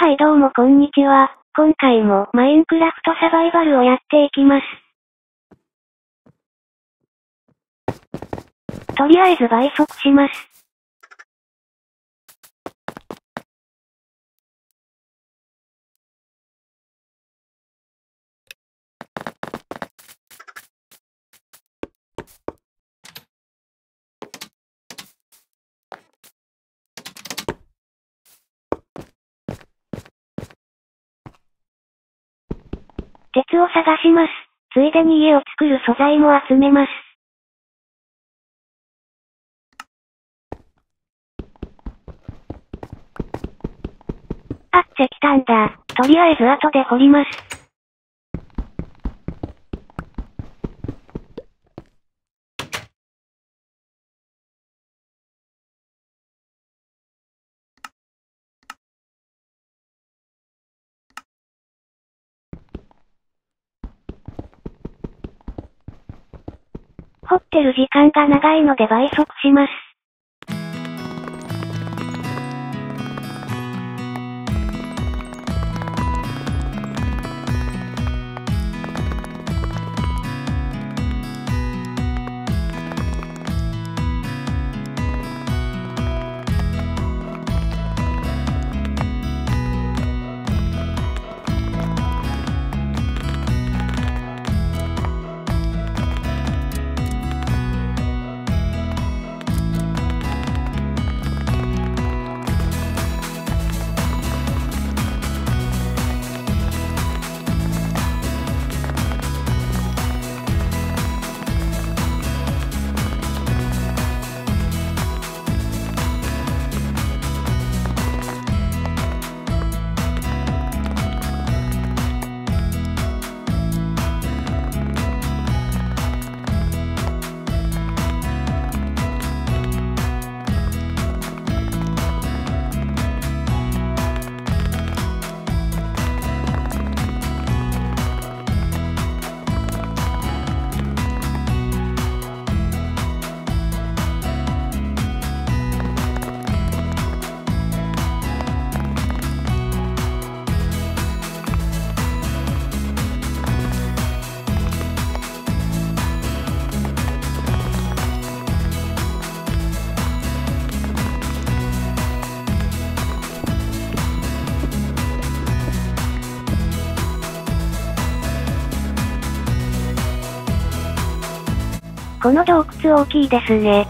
はいどうもこんにちは。今回もマインクラフトサバイバルをやっていきます。とりあえず倍速します。鉄を探します。ついでに家を作る素材も集めます。あってきたんだ。とりあえず後で掘ります。掘ってる時間が長いので倍速します。この洞窟大きいですね。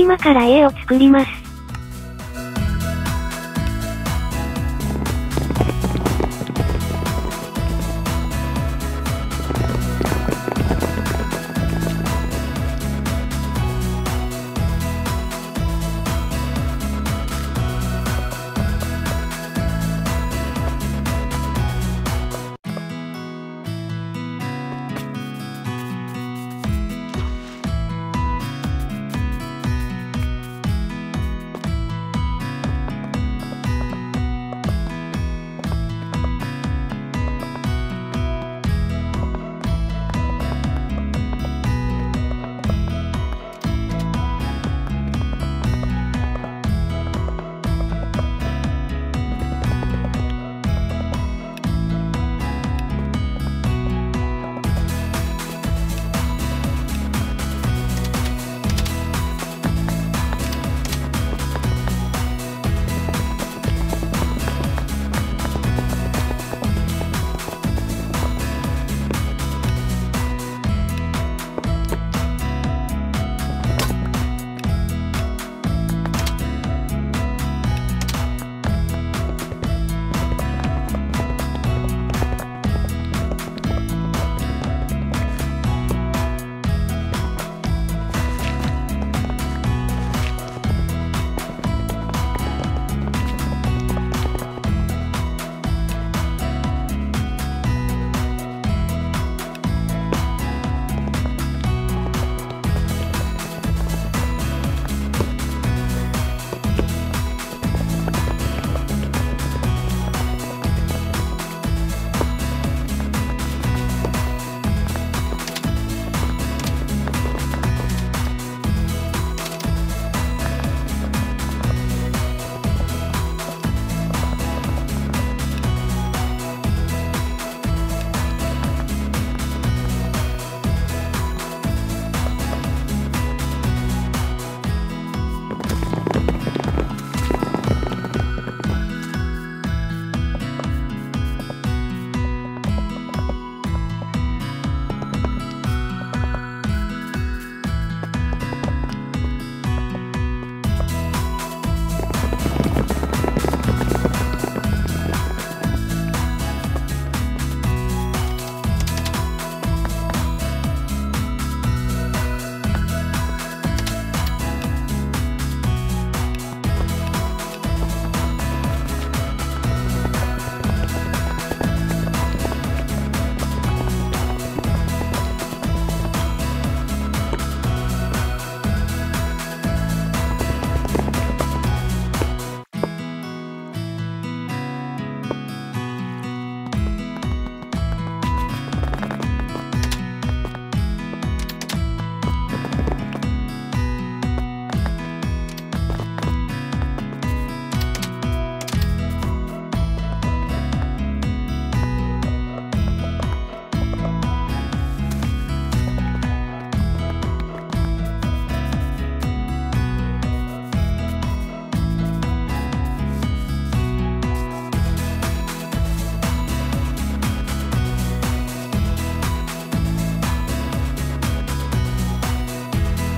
今から絵を作ります。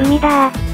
海だー。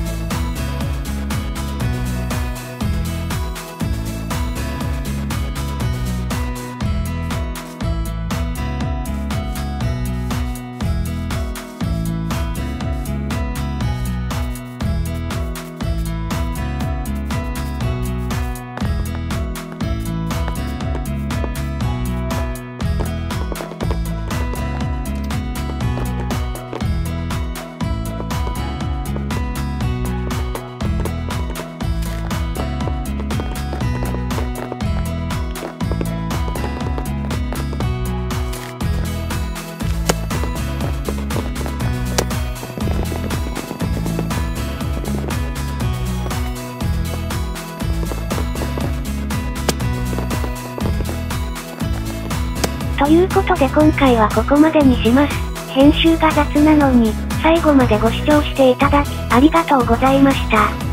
ということで今回はここまでにします。編集が雑なのに、最後までご視聴していただき、ありがとうございました。